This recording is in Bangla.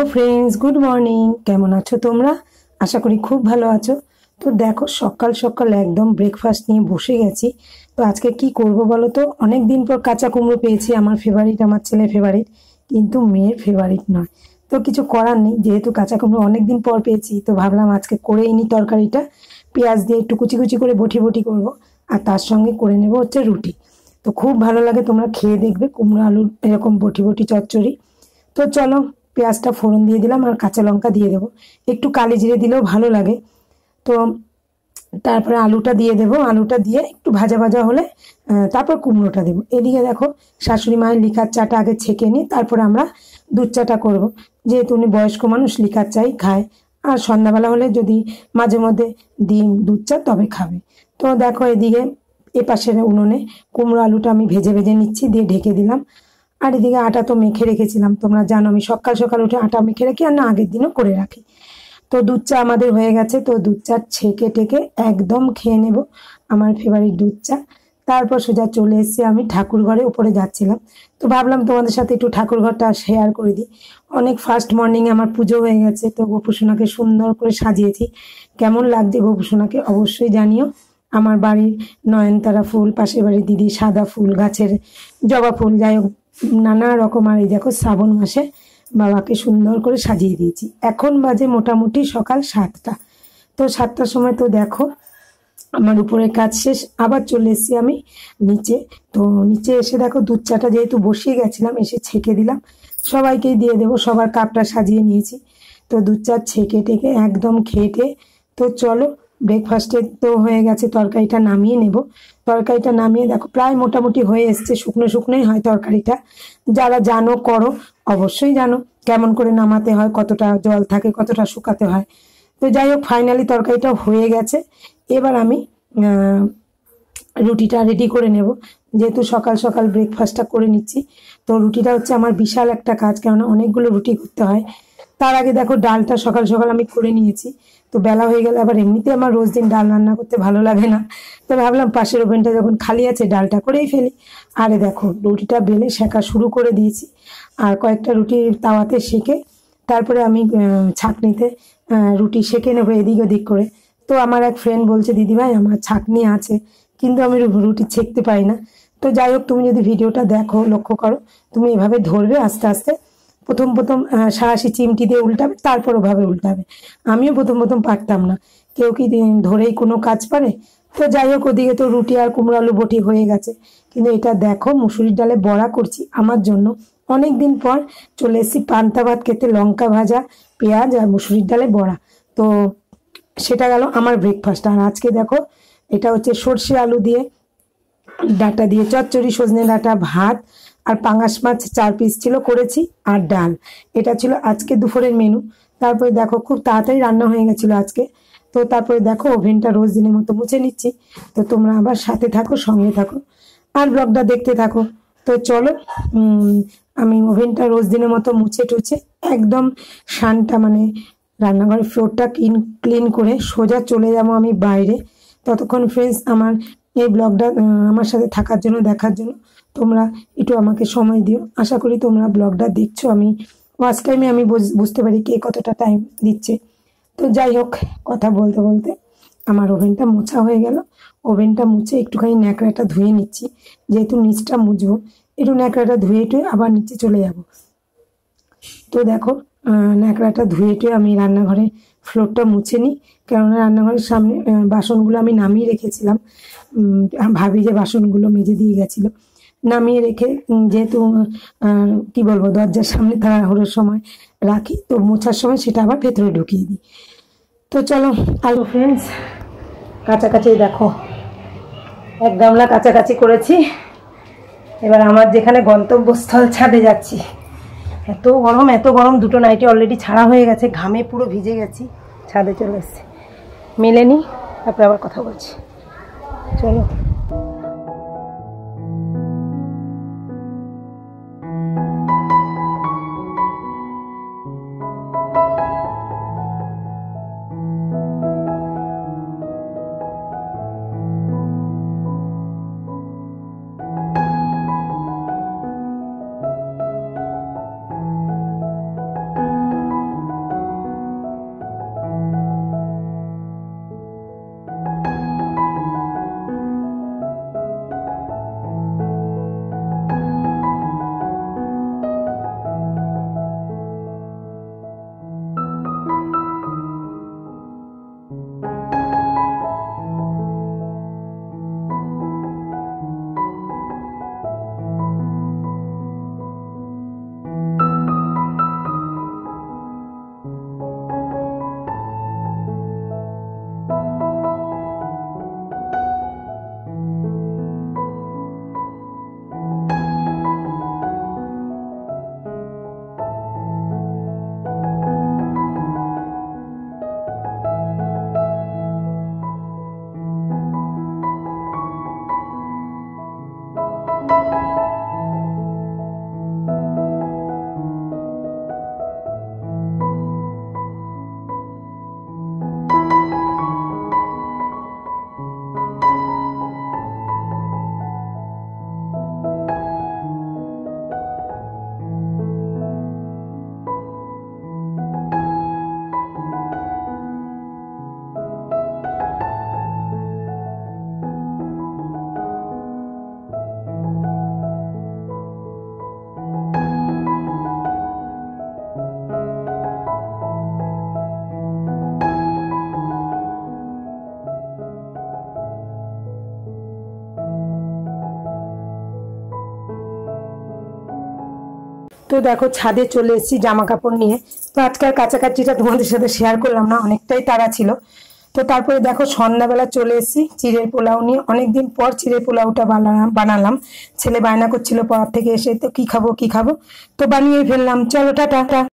Hello friends, good morning. কেমন আছো তোমরা? আশা করি খুব ভালো আছো। তো দেখো, সকাল সকাল একদম ব্রেকফাস্ট নিয়ে বসে গেছি। তো আজকে কি করব বলো তো? অনেক দিন পর কাঁচা কুমড়ো পেয়েছি, আমার ফেভারিট আমার ছেলে ফেভারিট কিন্তু মেয়ের ফেভারিট নয়। তো কিছু করার নেই, যেহেতু কাঁচা কুমড়ো অনেক দিন পর পেয়েছি, তো ভাবলাম আজকে করেই নি তরকারিটা। পেঁয়াজ দিয়ে একটু কুচি কুচি করে বটি বটি করব, আর তার সঙ্গে করে নেব হচ্ছে রুটি। তো খুব ভালো লাগে, তোমরা খেয়ে দেখবে কুমড়ো আলুর এরকম বটি বটি চচ্চড়ি। তো চলো পেঁয়াজটা ফোড়ন দিয়ে দিলাম আর কাঁচা লঙ্কা দিয়ে দেবো। একটু কালি জিরে দিলেও ভালো লাগে। তো তারপরে আলুটা দিয়ে দেবো। আলুটা দিয়ে একটু ভাজা ভাজা হলে তারপর কুমড়োটা দেবো। এদিকে দেখো শাশুড়ি মায়ের লিকার চাটা আগে ছেঁকে নিই তারপরে আমরা দুধ চাটা করব। যেহেতু উনি বয়স্ক মানুষ, লিকার চাই খায়। আর সন্ধ্যাবেলা হলে যদি মাঝে মধ্যে ডিম, দুধ চা, তবে খাবে। তো দেখো এদিকে এ পাশের উনুনে কুমড়ো আলুটা আমি ভেজে ভেজে নিচ্ছি, দিয়ে ঢেকে দিলাম। আর এদিকে আটা তো মেখে রেখেছিলাম, তোমরা জানো আমি সকাল সকাল উঠে আটা মেখে রাখি আর না আগের দিনও করে রাখি। তো দুধ চা আমাদের হয়ে গেছে, তো দুধ চা ছেঁকে টেকে একদম খেয়ে নেব আমার ফেভারিট দুধ চা। তারপর সোজা চলে এসেছি আমি ঠাকুর ঘরে, উপরে যাচ্ছিলাম। তো ভাবলাম তোমাদের সাথে একটু ঠাকুর ঘরটা শেয়ার করে দিই। অনেক ফার্স্ট মর্নিংয়ে আমার পুজো হয়ে গেছে, তো গোপুসোনাকে সুন্দর করে সাজিয়েছি। কেমন লাগছে গোপুসোনাকে অবশ্যই জানিও। আমার বাড়ির নয়নতারা ফুল, পাশের বাড়ির দিদি সাদা ফুল, গাছের জবা ফুল, যাই হোক নানা রকম, আর এই দেখো শ্রাবণ মাসে বাবাকে সুন্দর করে সাজিয়ে দিয়েছি। এখন বাজে মোটামুটি সকাল সাতটা। তো সাতটার সময় তো দেখো, আমার উপরের কাজ শেষ, আবার চলে এসেছি আমি নিচে। তো নিচে এসে দেখো দুধ চাটা যেহেতু বসিয়ে গেছিলাম, এসে ছেঁকে দিলাম। সবাইকেই দিয়ে দেবো, সবার কাপটা সাজিয়ে নিয়েছি। তো দুধ চা ছেঁকে টেকে একদম খেটে তো চলো ব্রেকফাস্টে তো হয়ে গেছে, তরকারিটা নামিয়ে নেব। তরকারিটা নামিয়ে দেখো, প্রায় মোটামুটি হয়ে এসছে, শুকনো শুকনোই হয় তরকারিটা। যারা জানো, করো, অবশ্যই জানো, কেমন করে নামাতে হয়, কতটা জল থাকে, কতটা শুকাতে হয়। তো যাই হোক ফাইনালি তরকারিটা হয়ে গেছে। এবার আমি রুটিটা রেডি করে নেব। যেহেতু সকাল সকাল ব্রেকফাস্টটা করে নিচ্ছি, তো রুটিটা হচ্ছে আমার বিশাল একটা কাজ, কেননা অনেকগুলো রুটি করতে হয়। তার আগে দেখো ডালটা সকাল সকাল আমি করে নিয়েছি। তো বেলা হয়ে গেলে আবার এমনিতে আমার রোজ দিন ডাল রান্না করতে ভালো লাগে না। তো ভাবলাম পাশের ওভেনটা যখন খালি আছে ডালটা করেই ফেলি। আরে দেখো, রুটিটা বেলে শেখা শুরু করে দিয়েছি। আর কয়েকটা রুটি তাওয়াতে শেখে তারপরে আমি ছাকনিতে রুটি সেঁকে নেব এদিক ওদিক করে। তো আমার এক ফ্রেন্ড বলছে দিদিভাই আমার ছাকনি আছে, কিন্তু আমি রুটি ছেঁকতে পারি না। তো যাই হোক, তুমি যদি ভিডিওটা দেখো, লক্ষ্য করো, তুমি এভাবে ধরবে আস্তে আস্তে। প্রথম প্রথম সারাশি চিমটি দিয়ে উল্টাবে, তারপর ওভাবে উল্টাবে। আমিও প্রথম প্রথম পারতাম না। কেউ কি ধরেই কোনো কাজ পারে? তো যাই হোক, ওদিকে তো রুটি আর কুমড়ো আলু বটি হয়ে গেছে। কিন্তু এটা দেখো, মুসুরির ডালে বড়া করছি আমার জন্য। অনেক দিন পর চলে এসেছি পান্তা ভাত খেতে, লঙ্কা ভাজা, পেঁয়াজ আর মুসুরির ডালে বড়া। তো সেটা গেল আমার ব্রেকফাস্ট আর আজকে দেখো, এটা হচ্ছে সর্ষে আলু দিয়ে ডাটা দিয়ে, চচ্চড়ি, সজনে ডাটা, ভাত আর পাঙাশ মাছ চার পিস ছিল, করেছি আর ডাল। এটা ছিল আজকে দুপুরের মেনু তারপরে দেখো খুব তাড়াতাড়ি রান্না হয়ে গেছিল আজকে। তো তারপরে দেখো ওভেনটা রোজ দিনের মতো মুছে নিচ্ছি। তো তোমরা আবার সাথে থাকো, সঙ্গে থাকো। আর ব্লগটা দেখতে থাকো। তো চলো আমি ওভেনটা রোজ দিনের মতো মুছে টুছে একদম শানটা মানে রান্নাঘরের ফ্লোরটা ক্লিন ক্লিন করে সোজা চলে যাব আমি বাইরে। ততক্ষণ ফ্রেন্ডস আমার এই ব্লগটা আমার সাথে থাকার জন্য, দেখার জন্য তোমরা একটু আমাকে সময় দিও। আশা করি তোমরা ব্লগটা দেখছ। আমি ওয়াচ টাইমে আমি বুঝতে পারি কে কতটা টাইম দিচ্ছে। তো যাই হোক, কথা বলতে বলতে আমার ওভেনটা মোছা হয়ে গেল। ওভেনটা মুছে একটুখানি ন্যাকড়াটা ধুয়ে নিচ্ছি। যেহেতু নিচটা মুছবো, একটু ন্যাকড়াটা ধুয়ে টুয়ে আবার নিচে চলে যাব। তো দেখো ন্যাকড়াটা ধুয়ে টুয়ে আমি রান্নাঘরে ফ্লোরটা মুছে নিই কেননা রান্নাঘরের সামনে বাসনগুলো আমি নামিয়ে রেখেছিলাম। ভাবি যে বাসনগুলো মেজে দিয়ে গেছিল। নামিয়ে রেখে যেহেতু কি বলব, দরজার সামনে তাড়াহুড়োর সময় রাখি, তো মোছার সময় সেটা আবার ভেতরে ঢুকিয়ে দিই। তো চলো হ্যালো ফ্রেন্ডস কাছাকাছি দেখো। এক গামলা কাছাকাছি করেছি। এবার আমার যেখানে গন্তব্যস্থল ছাদে যাচ্ছি। এত গরম এত গরম, দুটো নাইটি অলরেডি ছাড়া হয়ে গেছে, ঘামে পুরো ভিজে গেছি, ছাদে চলে এসছে। মেলেনি, তারপরে আবার কথা বলছি। চলো। তো দেখো ছাদে চলে এসেছি জামা কাপড় নিয়ে। তো আজকাল কাছাকাছিটা তোমাদের সাথে শেয়ার করলাম না, অনেকটাই তারা ছিল। তো তারপরে দেখো সন্ধ্যাবেলা চলে এসেছি চিড়ের পোলাও নিয়ে। অনেকদিন পর চিড়ের পোলাওটা বানালাম বানালাম। ছেলে বায়না করছিল পড়ার থেকে এসে, তো কি খাব কি খাব? তো বানিয়ে ফেললাম। চলো, টাটা।